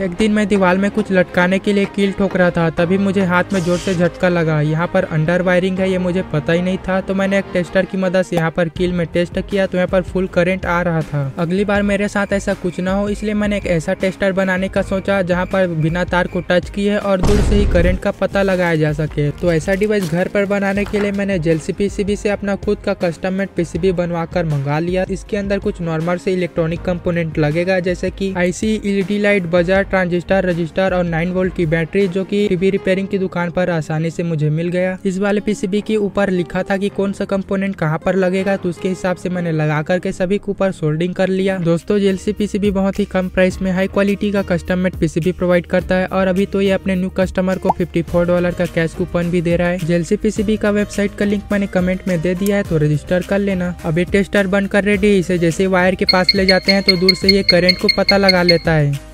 एक दिन मैं दीवार में कुछ लटकाने के लिए कील ठोक रहा था, तभी मुझे हाथ में ज़ोर से झटका लगा। यहाँ पर अंडर वायरिंग है, ये मुझे पता ही नहीं था तो मैंने एक टेस्टर की मदद से यहाँ पर कील में टेस्ट किया तो यहाँ पर फुल करंट आ रहा था। अगली बार मेरे साथ ऐसा कुछ ना हो, इसलिए मैंने एक ऐसा टेस्टर बनाने का सोचा, जहाँ पर बिना तार को टच किए और दूर से ही करंट का पता लगाया जा सके। तो ऐसा डिवाइस घर पर बनाने के लिए मैंने जेलसी पीसीबी से अपना खुद का कस्टम मेड पीसीबी बनवा कर मंगा लिया। इसके अंदर कुछ नॉर्मल से इलेक्ट्रॉनिक कंपोनेंट लगेगा, जैसे की IC LED light buzzer transistor, resistor और नाइन वोल्ट की बैटरी जो की टीवी रिपेयरिंग की दुकान पर आसानी से मुझे मिल गया। इस वाले पीसीबी के ऊपर लिखा था कि कौन सा कंपोनेंट कहाँ पर लगेगा तो उसके हिसाब से मैंने लगा करके सभी के ऊपर सोल्डिंग कर लिया। दोस्तों जेलसी पीसीबी बहुत ही कम प्राइस में हाई क्वालिटी का कस्टम मेड पीसीबी प्रोवाइड करता है और अभी तो ये अपने न्यू कस्टमर को फिफ्टी डॉलर का कैश कूपन भी दे रहा है। जेलसी पीसीबी का वेबसाइट का लिंक मैंने कमेंट में दे दिया है तो रजिस्टर कर लेना। अभी टेस्टर बनकर रेडी इसे जैसे वायर के पास ले जाते हैं तो दूर से ये करेंट को पता लगा लेता है।